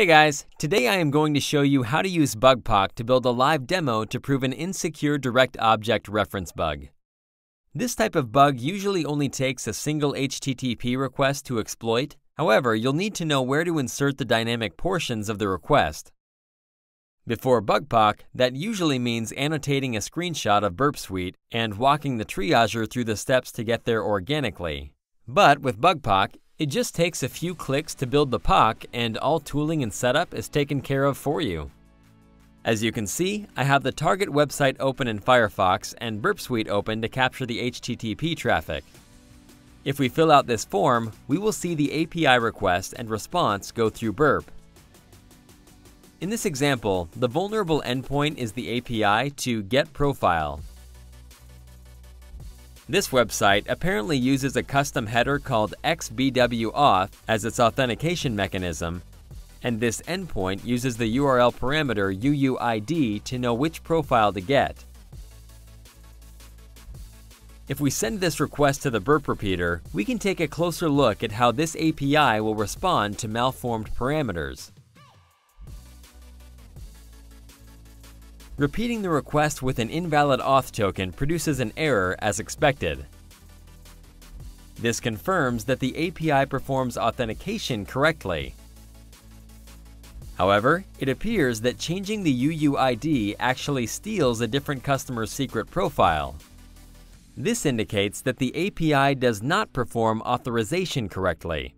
Hey guys, today I am going to show you how to use BugPoC to build a live demo to prove an insecure direct object reference bug. This type of bug usually only takes a single HTTP request to exploit, however, you'll need to know where to insert the dynamic portions of the request. Before BugPoC, that usually means annotating a screenshot of Burp Suite and walking the triager through the steps to get there organically. But with BugPoC, it just takes a few clicks to build the POC and all tooling and setup is taken care of for you. As you can see, I have the target website open in Firefox and Burp Suite open to capture the HTTP traffic. If we fill out this form, we will see the API request and response go through Burp. In this example, the vulnerable endpoint is the API to getProfile, this website apparently uses a custom header called xbwauth as its authentication mechanism, and this endpoint uses the URL parameter UUID to know which profile to get. If we send this request to the burp repeater, we can take a closer look at how this API will respond to malformed parameters. Repeating the request with an invalid auth token produces an error as expected. This confirms that the API performs authentication correctly. However, it appears that changing the UUID actually steals a different customer's secret profile. This indicates that the API does not perform authorization correctly.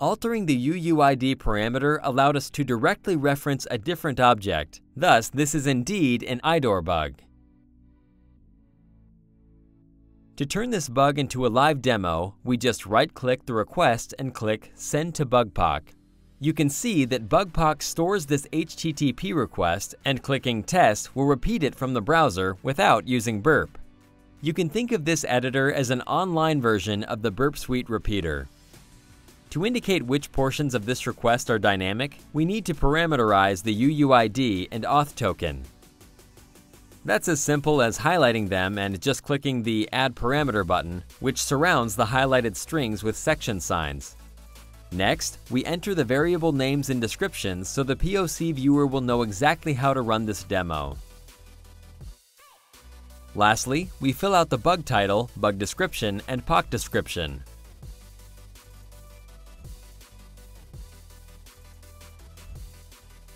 Altering the UUID parameter allowed us to directly reference a different object. Thus, this is indeed an IDOR bug. To turn this bug into a live demo, we just right-click the request and click Send to BugPoC. You can see that BugPoC stores this HTTP request and clicking Test will repeat it from the browser without using Burp. You can think of this editor as an online version of the Burp Suite repeater. To indicate which portions of this request are dynamic, we need to parameterize the UUID and auth token. That's as simple as highlighting them and just clicking the Add Parameter button, which surrounds the highlighted strings with section signs. Next, we enter the variable names and descriptions so the POC viewer will know exactly how to run this demo. Lastly, we fill out the bug title, bug description, and POC description.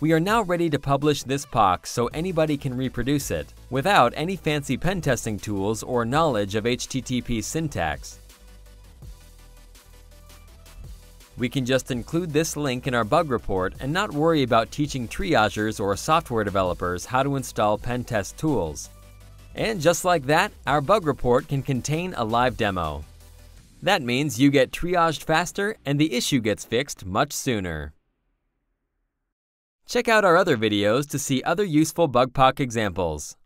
We are now ready to publish this POC so anybody can reproduce it, without any fancy pen testing tools or knowledge of HTTP syntax. We can just include this link in our bug report and not worry about teaching triagers or software developers how to install pen test tools. And just like that, our bug report can contain a live demo. That means you get triaged faster and the issue gets fixed much sooner. Check out our other videos to see other useful BugPoC examples.